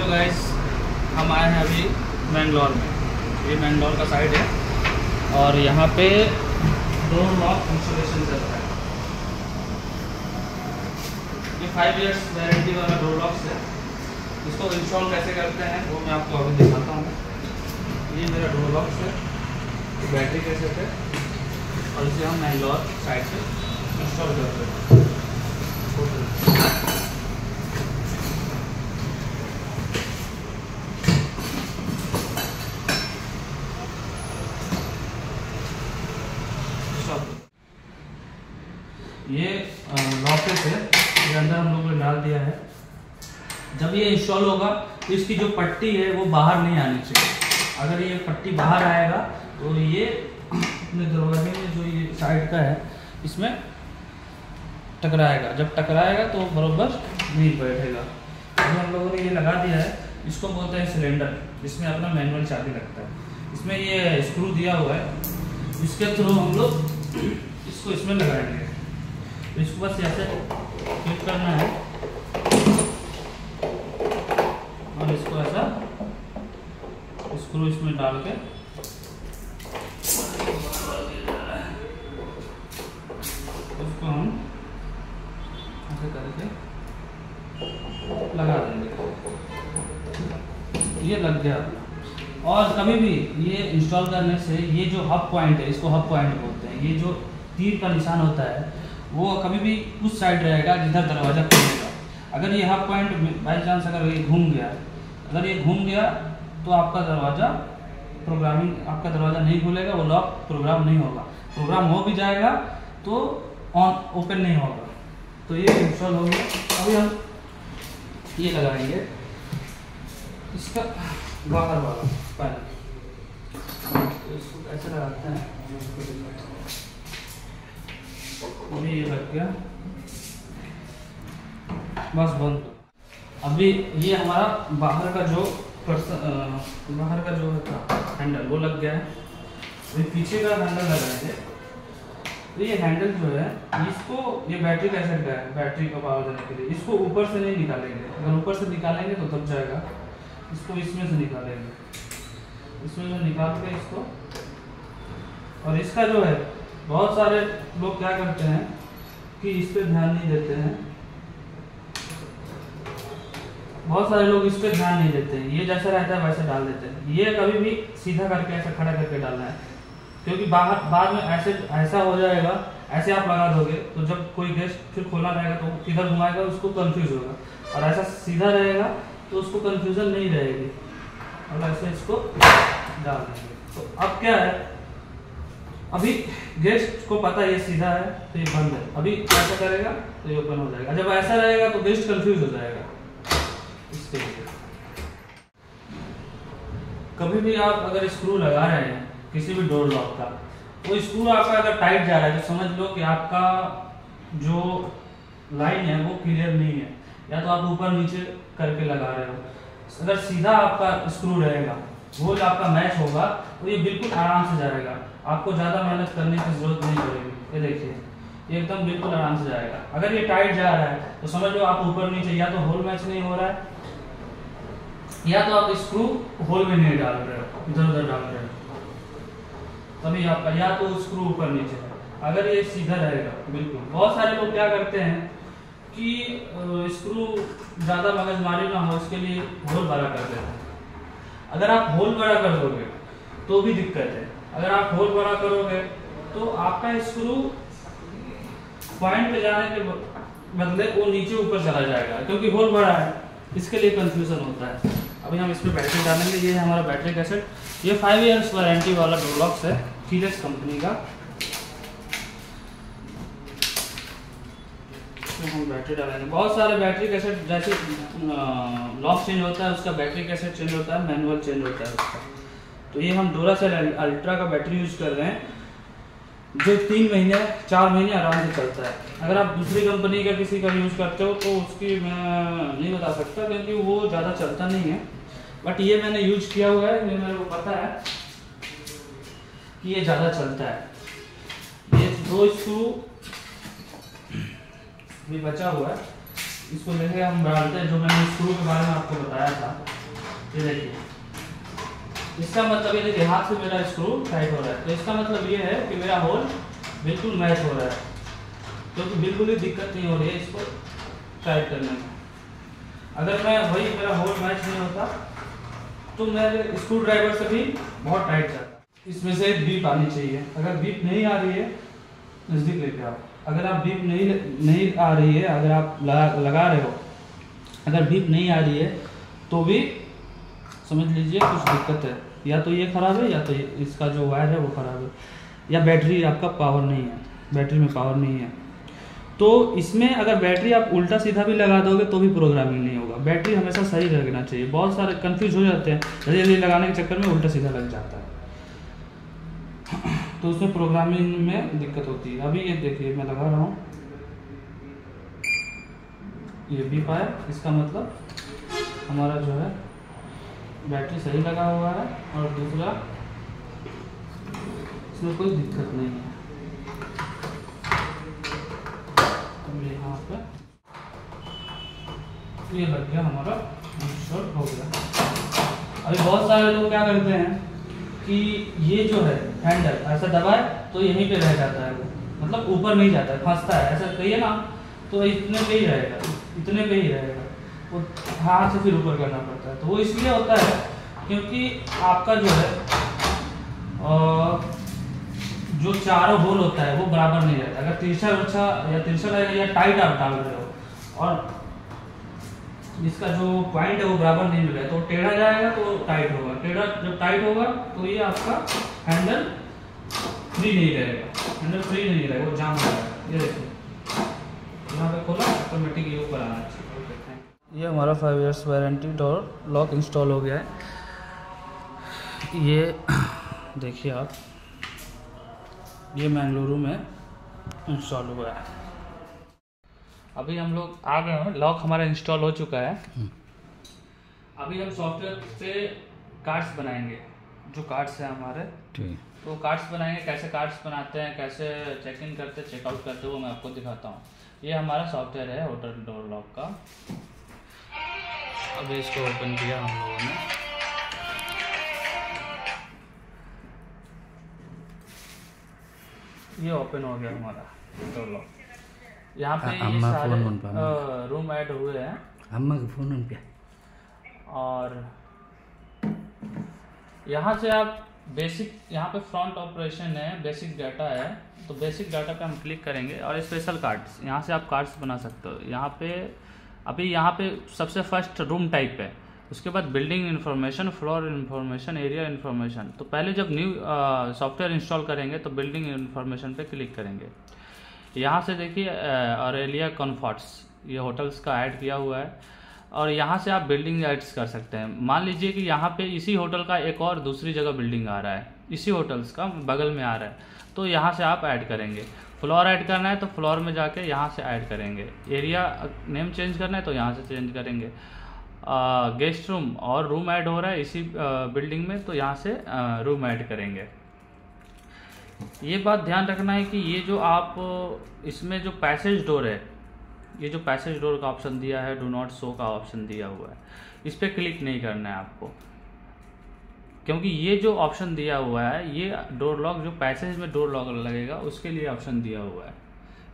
Hello guys, हम आए हैं अभी मैंगलोर में। ये मैंगलोर का साइड है और यहाँ पे दो लॉक इंस्टॉलेशन चल रहा है। ये फाइव इयर्स वारंटी वाला डोर लॉक्स है। इसको इंस्टॉल कैसे करते हैं, वो मैं आपको अभी दिखाता हूँ। ये मेरा डोर लॉक्स है। बैटरी कैसे है और इसे हम मैंगलोर साइड से इंस्टॉल करते हैं ये लॉकेट है ये अंदर हम लोगों ने डाल दिया है जब ये इंस्टॉल होगा तो इसकी जो पट्टी है वो बाहर नहीं आनी चाहिए। अगर ये पट्टी बाहर आएगा तो ये अपने दरवाजे में जो ये साइड का है, इसमें टकराएगा। जब टकराएगा तो बराबर नहीं बैठेगा। अभी हम लोगों ने ये लगा दिया है, इसको बोलते हैं सिलेंडर जिसमें अपना मैनुअल चाबी लगता है। इसमें ये स्क्रू दिया हुआ है। इसके थ्रू हम लोग इसको इसमें लगाएँगे। तो इसको बस ऐसे फिट करना है और इसको ऐसा स्क्रू इसमें डाल के उसको हम ऐसे करके लगा देंगे। ये लग गया। और कभी भी ये इंस्टॉल करने से ये जो हब पॉइंट है, इसको हब पॉइंट बोलते हैं। ये जो तीर का निशान होता है, वो कभी भी उस साइड रहेगा जिधर दरवाज़ा खुलेगा। अगर ये हब पॉइंट बाई चांस अगर ये घूम गया, अगर ये घूम गया तो आपका दरवाज़ा प्रोग्रामिंग आपका दरवाज़ा नहीं खुलेगा, वो लॉक प्रोग्राम नहीं होगा। प्रोग्राम हो भी जाएगा तो ऑन ओपन नहीं होगा। तो ये इंस्टॉल हो गया। अभी हम ये लगाएँगे। इसका बाहर वाला पैनल तो लगाते हैं। अभी ये लग गया। बस बंद। अभी ये हमारा बाहर का जो बाहर का जो था हैंडल वो लग गया है। पीछे का हैंडल लगाएँगे। तो ये हैंडल जो है, इसको, ये बैटरी का है बैटरी को पावर देने के लिए। इसको ऊपर से नहीं निकालेंगे। अगर ऊपर से निकालेंगे तो दब जाएगा। इसको इसमें से निकालेंगे। इसमें से निकाल के इसको। और इसका जो है, बहुत सारे लोग क्या करते हैं कि इस पर ध्यान नहीं देते हैं। बहुत सारे लोग इस पर ध्यान नहीं देते हैं। ये जैसा रहता है वैसे डाल देते हैं। ये कभी भी सीधा करके, ऐसा खड़ा करके डालना है। क्योंकि बाहर, बाद में ऐसे, ऐसा हो जाएगा, ऐसे आप लगा दोगे तो जब कोई गेस्ट फिर खोला रहेगा तो किधर घुमाएगा, उसको कन्फ्यूज़ होगा। और ऐसा सीधा रहेगा तो उसको कन्फ्यूज़न नहीं रहेगी। और ऐसे इसको डाल देंगे। तो अब क्या है? अभी गेस्ट को पता ये सीधा है तो ये बंद है। अभी ऐसा करेगा तो ये ओपन हो जाएगा। जब ऐसा रहेगा तो गेस्ट कंफ्यूज हो जाएगा इस तरीके कभी भी आप अगर स्क्रू लगा रहे हैं, किसी भी डोर लॉक का वो स्क्रू आपका अगर टाइट जा रहा है तो समझ लो कि आपका जो लाइन है, वो क्लियर नहीं है, या तो आप ऊपर नीचे करके लगा रहे हो। अगर सीधा आपका स्क्रू रहेगा, वो जो आपका मैच होगा तो ये बिल्कुल आराम से जाएगा। आपको ज़्यादा मेहनत करने की ज़रूरत नहीं पड़ेगी। ये देखिए, ये एकदम बिल्कुल आराम से जाएगा। अगर ये टाइट जा रहा है तो समझ लो आप ऊपर नीचे, या तो होल मैच नहीं हो रहा है या तो आप स्क्रू होल में नहीं डाल रहे हो, इधर उधर डाल रहे हो। तभी आपका, या तो स्क्रू ऊपर नीचे अगर ये सीधा रहेगा, बिल्कुल। बहुत सारे लोग क्या करते हैं कि स्क्रू ज़्यादा मगजमारी ना हो इसके लिए होल बड़ा कर देते हैं। अगर आप होल बड़ा कर दोगे तो भी दिक्कत है। अगर आप होल बड़ा करोगे तो आपका स्क्रू पॉइंट पे जाने के बदले वो नीचे ऊपर चला जाएगा, क्योंकि होल बड़ा है, इसके लिए कंफ्यूजन होता है। अभी हम इसमें बैटरी डालेंगे, ये है हमारा बैटरी का सेट ये फाइव ईयर्स वारंटी वाला डोलॉक्स है फीलेक्स कंपनी का। हम बैटरी डालेंगे। बहुत सारे बैटरी का सेट जैसे लॉक चेंज होता है, उसका बैटरी का सेट चेंज होता है मैनुअल चेंज होता है उसका। तो ये हम डोरा सेल अल्ट्रा का बैटरी यूज़ कर रहे हैं। जो तीन महीने, चार महीने आराम से चलता है। अगर आप दूसरी कंपनी का किसी का यूज़ करते हो तो उसकी मैं नहीं बता सकता, क्योंकि वो ज़्यादा चलता नहीं है। बट ये मैंने यूज़ किया हुआ है, ये मेरे को पता है कि ये ज़्यादा चलता है। ये दो स्क्रू भी बचा हुआ है। इसको लेके हम डालते हैं, जो मैंने स्क्रू के बारे में आपको बताया था। ये देखिए। इसका मतलब ये देखिए हाथ से मेरा स्क्रू टाइट हो रहा है। तो इसका मतलब ये है कि मेरा होल बिल्कुल मैच हो रहा है क्योंकि तो बिल्कुल ही दिक्कत नहीं हो रही है इसको टाइट करने में। अगर मैं वही मेरा होल मैच नहीं होता तो मेरे स्क्रू ड्राइवर से भी बहुत टाइट जाता। इसमें से बीप आनी चाहिए। अगर बीप नहीं आ रही है, नज़दीक लेके आओ। अगर आप बीप नहीं नहीं आ रही है, अगर आप लगा लगा रहे हो, अगर बीप नहीं आ रही है तो भी समझ लीजिए कुछ दिक्कत है। या तो ये ख़राब है या तो इसका जो वायर है वो ख़राब है। या बैटरी आपका पावर नहीं है। बैटरी में पावर नहीं है। तो इसमें अगर बैटरी आप उल्टा सीधा भी लगा दोगे तो भी प्रोग्रामिंग नहीं होगा। बैटरी हमेशा सही लगना चाहिए। बहुत सारे कंफ्यूज हो जाते हैं। जल्दी जल्दी लगाने के चक्कर में उल्टा सीधा लग जाता है। तो उसमें प्रोग्रामिंग में दिक्कत होती है। अभी ये देखिए, मैं लगा रहा हूँ। ये भी पाया। इसका मतलब हमारा जो है बैटरी सही लगा हुआ है और दूसरा इसमें कोई दिक्कत नहीं है। पे ये लग गया हमारा इंस्टॉल हो गया। अभी बहुत सारे लोग क्या करते हैं कि ये जो है हैंडल ऐसा दबाए तो यहीं पे रह जाता है मतलब ऊपर नहीं जाता है, फंसता है, ऐसा कहिए ना तो इतने पे ही रहेगा, इतने पे ही रहेगा। वो हाथ से फिर ऊपर करना पड़ता है। तो वो इसलिए होता है क्योंकि आपका जो है जो चारों होल होता है वो बराबर नहीं रहता। अगर तिरछा उर्छा या तिरछा रहेगा या टाइट आप डाल रहे हो और इसका जो पॉइंट है वो बराबर नहीं मिल रहा है तो टेढ़ा जाएगा तो टाइट होगा। टेढ़ा जब टाइट होगा तो ये आपका हैंडल फ्री नहीं रहेगा। हैंडल फ्री नहीं रहेगा, वो जाम हो जाएगा। ये देखिए। यहाँ पे खोला ऑटोमेटिक ये ऊपर आना चाहिए। ये हमारा five years warranty door lock install हो गया है। ये देखिए आप ये मैंगलुरु में इंस्टॉल हुआ है। अभी हम लोग आ गए हैं लॉक हमारा इंस्टॉल हो चुका है। हम्म। अभी हम सॉफ्टवेयर से कार्ड्स बनाएँगे जो कार्ड्स हैं हमारे। तो कार्ड्स बनाएँगे कैसे कार्ड्स बनाते हैं कैसे चेक इन करते चेकआउट करते वो मैं आपको दिखाता हूँ। ये हमारा सॉफ्टवेयर है होटल डोर लॉक का। अभी इसको ओपन किया हम लोगों ने। ये ओपन हो गया हमारा। डोर लॉक यहाँ पे ये सारे रूम ऐड हुए हैं। अम्मा का फ़ोन उन पे और यहाँ से आप बेसिक यहाँ पे फ्रंट ऑपरेशन है बेसिक डाटा है। तो बेसिक डाटा पे हम क्लिक करेंगे। और स्पेशल कार्ड्स यहाँ से आप कार्ड्स बना सकते हो। यहाँ पे अभी यहाँ पे सबसे फ़र्स्ट रूम टाइप है। उसके बाद building information floor information area information तो पहले जब न्यू सॉफ्टवेयर इंस्टॉल करेंगे तो बिल्डिंग इन्फॉर्मेशन पे क्लिक करेंगे। यहाँ से देखिए और एरिया कन्फर्ट्स ये होटल्स का ऐड किया हुआ है। और यहाँ से आप बिल्डिंग ऐड्स कर सकते हैं। मान लीजिए कि यहाँ पे इसी होटल का एक और दूसरी जगह बिल्डिंग आ रहा है। इसी होटल्स का बगल में आ रहा है। तो यहाँ से आप ऐड करेंगे। फ्लोर ऐड करना है तो फ्लोर में जाके यहाँ से ऐड करेंगे। एरिया नेम चेंज करना है तो यहाँ से चेंज करेंगे। गेस्ट रूम और रूम ऐड हो रहा है इसी बिल्डिंग में तो यहाँ से रूम ऐड करेंगे। ये बात ध्यान रखना है कि ये जो आप, इसमें जो पैसेज डोर है, ये जो पैसेज डोर का ऑप्शन दिया है डू नॉट शो का ऑप्शन दिया हुआ है, इस पर क्लिक नहीं करना है आपको। क्योंकि ये जो ऑप्शन दिया हुआ है, ये डोर लॉक जो पैसेज में डोर लॉक लगेगा, उसके लिए ऑप्शन दिया हुआ है।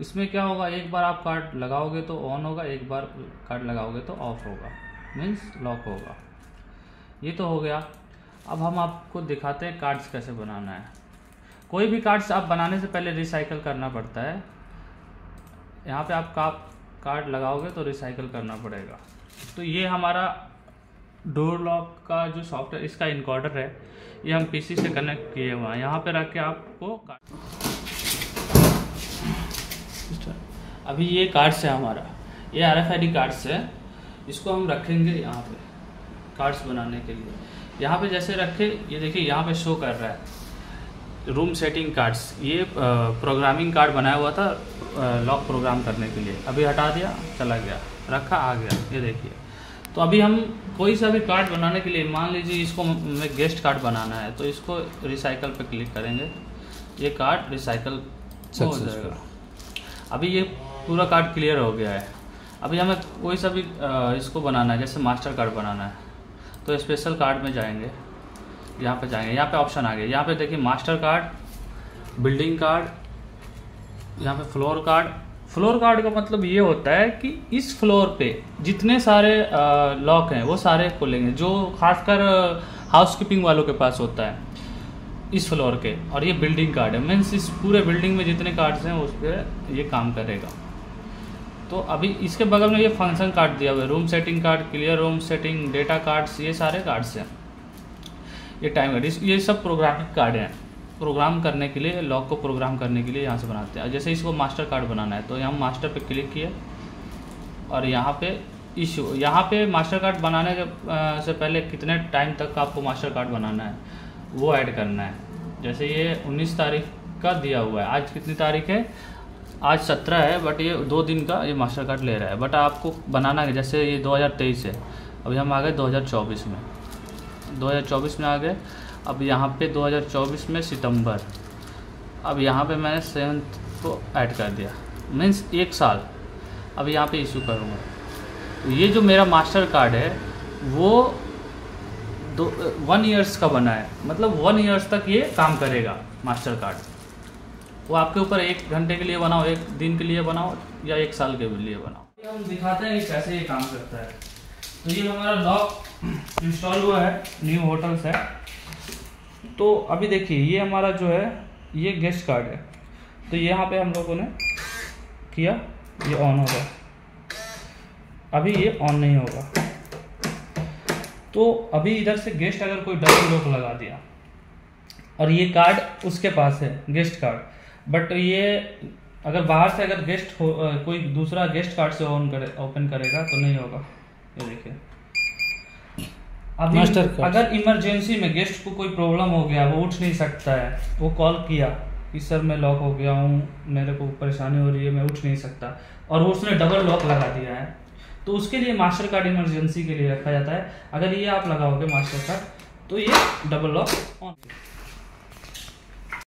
इसमें क्या होगा, एक बार आप कार्ड लगाओगे तो ऑन होगा, एक बार कार्ड लगाओगे तो ऑफ़ होगा। मीन्स लॉक होगा। ये तो हो गया। अब हम आपको दिखाते हैं कार्ड्स कैसे बनाना है। कोई भी कार्ड्स आप बनाने से पहले रिसाइकल करना पड़ता है। यहाँ पे आप कार्ड लगाओगे तो रिसाइकल करना पड़ेगा। तो ये हमारा डोर लॉक का जो सॉफ्टवेयर, इसका इनकॉर्डर है, ये हम पीसी से कनेक्ट किए हुए हैं। यहाँ पे रख के आपको अभी ये कार्ड्स है हमारा। ये आर एफ़ आई कार्ड्स है। इसको हम रखेंगे यहाँ पे कार्ड्स बनाने के लिए। यहाँ पे जैसे रखे, ये देखिए, यहाँ पे शो कर रहा है। रूम सेटिंग कार्ड्स ये प्रोग्रामिंग कार्ड बनाया हुआ था लॉक प्रोग्राम करने के लिए। अभी हटा दिया, चला गया। रखा, आ गया। ये देखिए। तो अभी हम कोई सा भी कार्ड बनाने के लिए मान लीजिए इसको हमें गेस्ट कार्ड बनाना है तो इसको रिसाइकल पे क्लिक करेंगे। ये कार्ड रिसाइकल हो जाएगा। अभी ये पूरा कार्ड क्लियर हो गया है। अभी हमें कोई सा भी इसको बनाना है जैसे मास्टर कार्ड बनाना है तो स्पेशल कार्ड में जाएँगे। यहाँ पे जाएँगे। यहाँ पे ऑप्शन आ गया। यहाँ पे देखिए मास्टर कार्ड बिल्डिंग कार्ड यहाँ पे फ्लोर कार्ड फ्लोर कार्ड का मतलब ये होता है कि इस फ्लोर पे जितने सारे लॉक हैं, वो सारे खोलेंगे, जो खासकर हाउस कीपिंग वालों के पास होता है, इस फ्लोर के। और ये बिल्डिंग कार्ड है। मीन्स इस पूरे बिल्डिंग में जितने कार्ड्स हैं, उस पर ये काम करेगा। तो अभी इसके बगल में ये फ़ंक्शन कार्ड दिया हुआ है। Room setting card clear room setting data cards ये सारे कार्ड्स हैं। ये टाइम कार्ड ये सब प्रोग्रामिंग कार्ड हैं। प्रोग्राम करने के लिए लॉक को प्रोग्राम करने के लिए यहाँ से बनाते हैं। जैसे इसको मास्टर कार्ड बनाना है तो यहाँ मास्टर पे क्लिक किए और यहाँ पे इशू यहाँ पे मास्टर कार्ड बनाने के से पहले कितने टाइम तक का आपको मास्टर कार्ड बनाना है, वो ऐड करना है। जैसे ये 19 तारीख का दिया हुआ है। आज कितनी तारीख है? आज 17 है बट ये दो दिन का ये मास्टर कार्ड ले रहा है। बट आपको बनाना है, जैसे ये 2023 है। अभी हम आ गए 2024 में। 2024 में आ गए। अब यहाँ पे 2024 में सितंबर। अब यहाँ पे मैंने सेवन्थ को ऐड कर दिया। मीन्स एक साल। अब यहाँ पे इशू करूँगा। तो ये जो मेरा मास्टर कार्ड है, वो दो, वन ईयर्स का बना है। मतलब वन ईयर्स तक ये काम करेगा, मास्टर कार्ड। वो आपके ऊपर एक घंटे के लिए बनाओ, एक दिन के लिए बनाओ, या एक साल के लिए बनाओ। हम दिखाते हैं कि कैसे ये काम करता है। तो ये हमारा लॉक इंस्टॉल हुआ है, न्यू होटल्स है। तो अभी देखिए, ये हमारा जो है, ये गेस्ट कार्ड है। तो यहाँ पे हम लोगों ने किया, ये ऑन होगा अभी ये ऑन नहीं होगा। तो अभी इधर से गेस्ट अगर कोई डबल लॉक लगा दिया, और ये कार्ड उसके पास है गेस्ट कार्ड बट ये अगर बाहर से अगर गेस्ट हो कोई दूसरा गेस्ट कार्ड से ऑन करे ओपन करेगा तो नहीं होगा। ये देखिए। अभी. अगर इमरजेंसी में गेस्ट को कोई प्रॉब्लम हो गया वो उठ नहीं सकता है वो कॉल किया कि सर मैं लॉक हो गया हूँ मेरे को परेशानी हो रही है मैं उठ नहीं सकता। और वो उसने डबल लॉक लगा दिया है। तो उसके लिए मास्टर कार्ड इमरजेंसी के लिए रखा जाता है। अगर ये आप लगाओगे मास्टर कार्ड तो ये डबल लॉक ऑन